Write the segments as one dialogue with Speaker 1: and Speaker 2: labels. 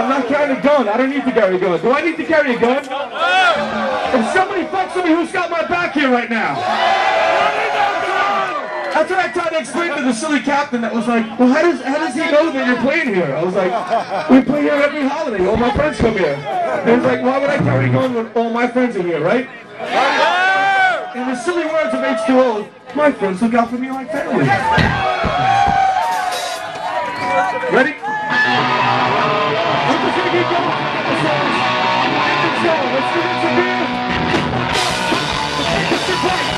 Speaker 1: I'm not carrying a gun. I don't need to carry a gun. Do I need to carry a gun? If somebody fucks with me, who's got my back here right now? That's what I tried to explain to the silly captain that was like, well, how does, how does he know that you're playing here? I was like, we play here every holiday. All my friends come here. And he's like, why would I carry a gun when all my friends are here, right? In the silly words of H2O, my friends look out for me like family. Ready? Keep going. Let's go. Let's do this again. Let's get right.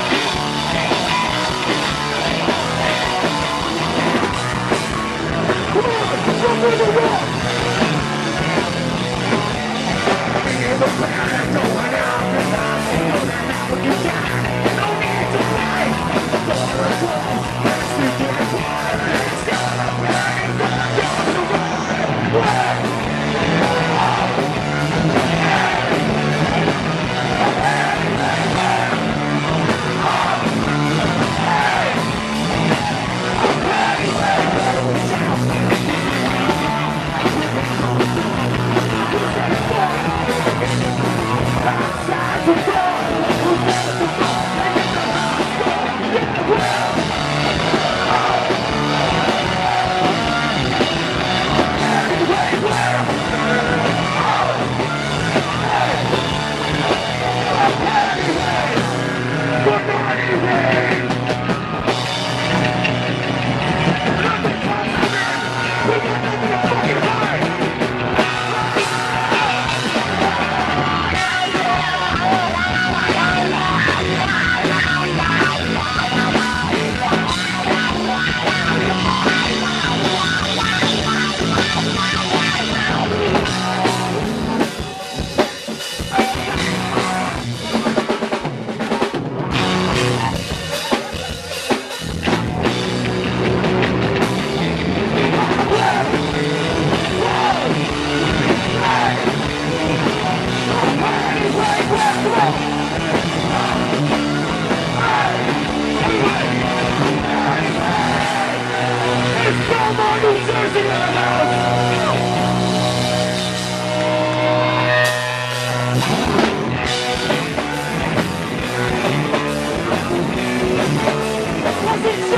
Speaker 1: That's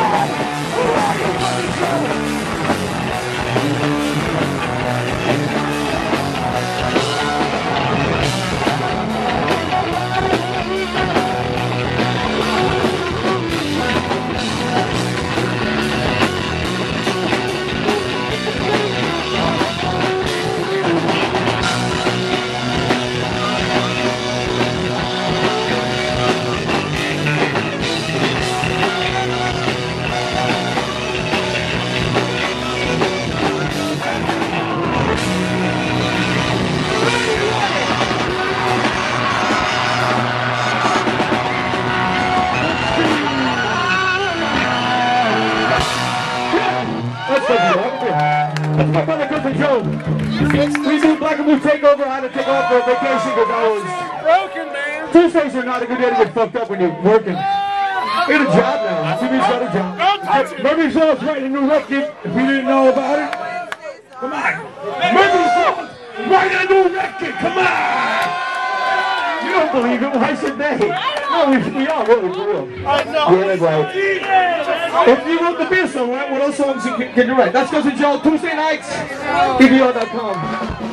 Speaker 1: my brother Cousin Joe. We do Black and Blue Takeover. I had to take off for a vacation because I was...
Speaker 2: Broken, man.
Speaker 1: Tuesdays are not a good day to get fucked up when you're working. Got a job now. TV's got a job.
Speaker 2: Don't touch it.
Speaker 1: Murphy's Law's writing a new record. If you didn't know about it, come on. Murphy's Law's writing a new record. Come on. You don't believe it? Why should they? No, we, we are really for real.
Speaker 2: I know.
Speaker 1: Yeah, right. If you wrote the beer song, right, what else songs can, can you write? That's goes to Joe Tuesday nights, EBR.com.